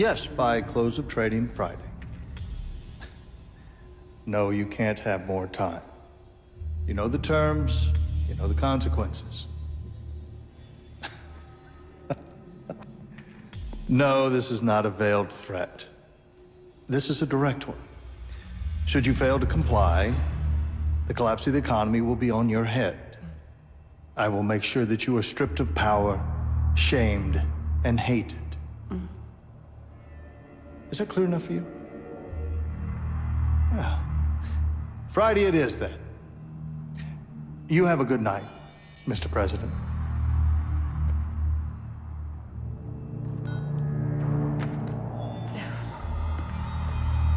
Yes, by close of trading Friday. No, you can't have more time. You know the terms, you know the consequences. no, this is not a veiled threat. This is a direct one. Should you fail to comply, the collapse of the economy will be on your head. I will make sure that you are stripped of power, shamed, and hated. Is that clear enough for you? Well, Friday it is then. You have a good night, Mr. President.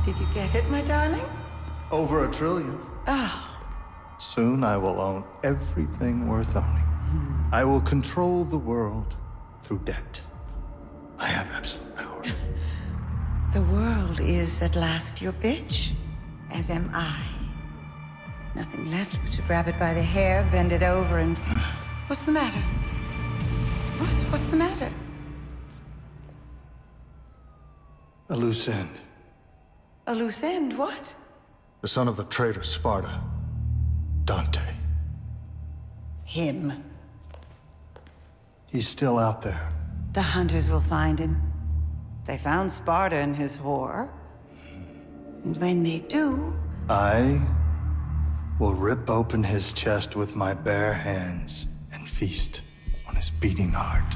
Did you get it, my darling? Over a trillion. Oh. Soon I will own everything worth owning. I will control the world through debt. I have absolute power. the world is at last your bitch, as am I. Nothing left but to grab it by the hair, bend it over, and... What's the matter? What? What's the matter? A loose end. A loose end? What? The son of the traitor Sparda. Dante. Him. He's still out there. The hunters will find him. They found Sparda and his whore. And when they do... I will rip open his chest with my bare hands and feast on his beating heart.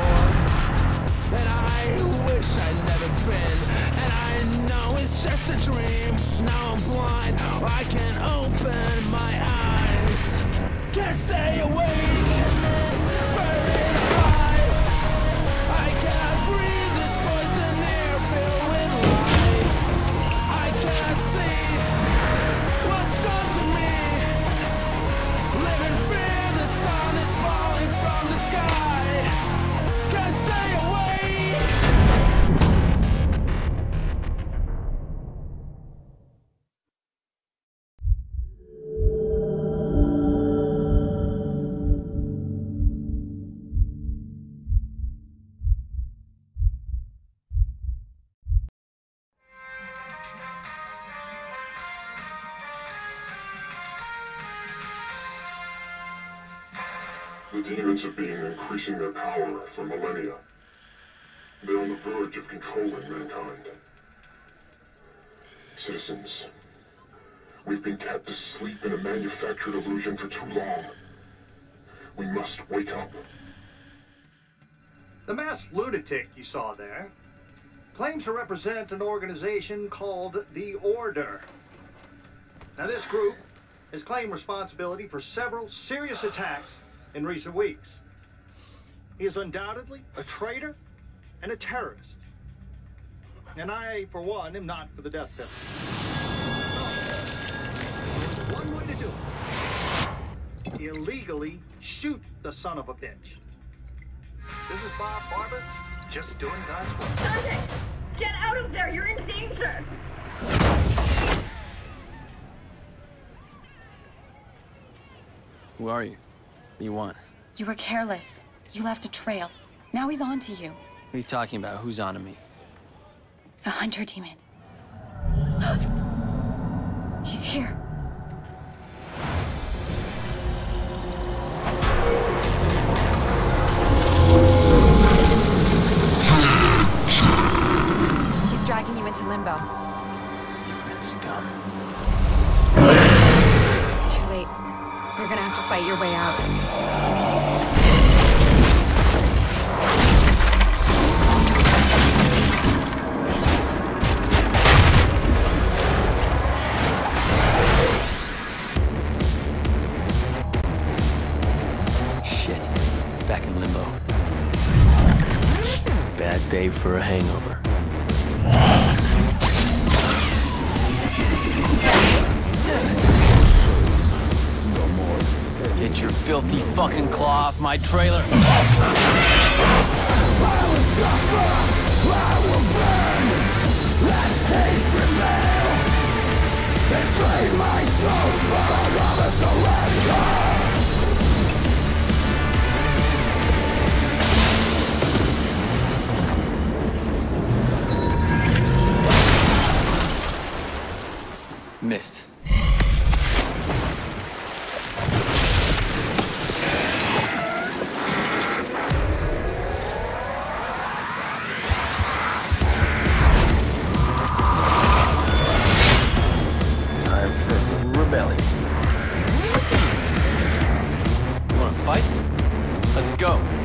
I wish I'd never been. And I know it's just a dream. Now I'm blind, I can't open my eyes. Can't stay awake. Demons have been increasing their power for millennia. They're on the verge of controlling mankind. Citizens, we've been kept asleep in a manufactured illusion for too long. We must wake up. The masked lunatic you saw there claims to represent an organization called the Order. Now this group has claimed responsibility for several serious attacks in recent weeks. He is undoubtedly a traitor and a terrorist. And I, for one, am not for the death penalty. one way to do it. Illegally shoot the son of a bitch. This is Bob Barbas, just doing God's work. Dante! Get out of there! You're in danger! Who are you? What do you want? You were careless. You left a trail. Now he's on to you. What are you talking about? Who's on to me? The Hunter Demon. Your filthy fucking claw off my trailer. Missed. Go.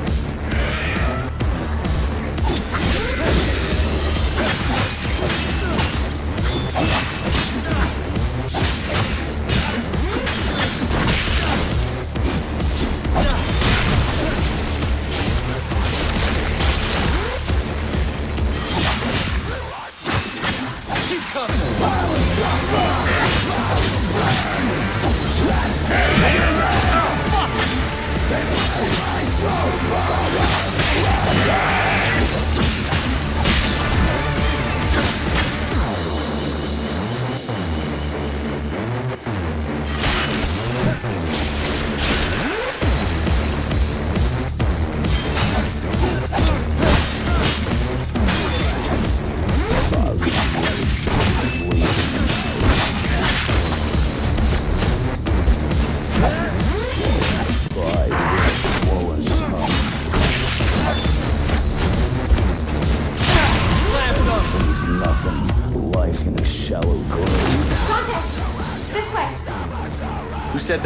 Who said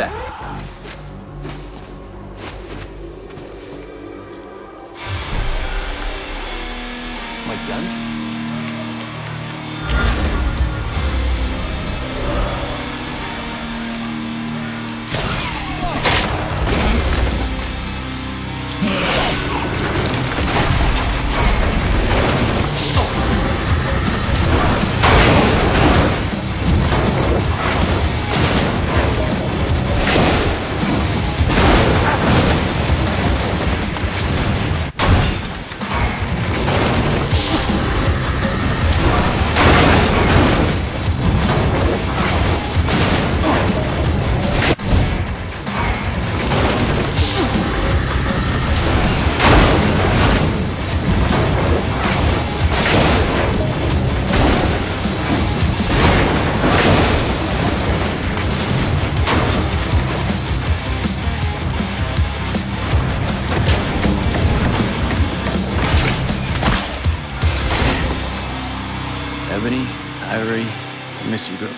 miss you girls.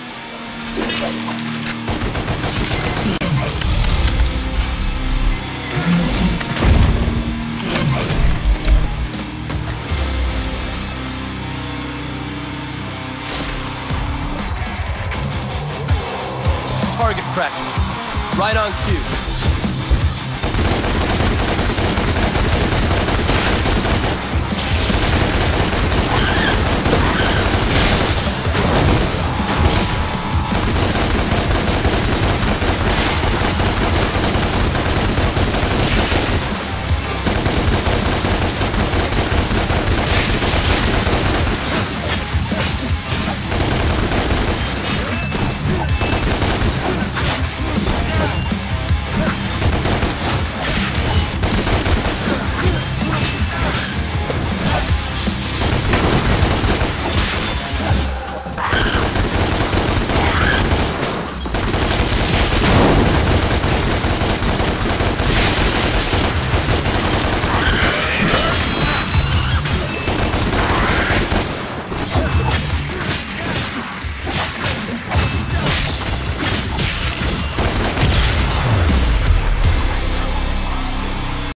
Target practice. Right on cue.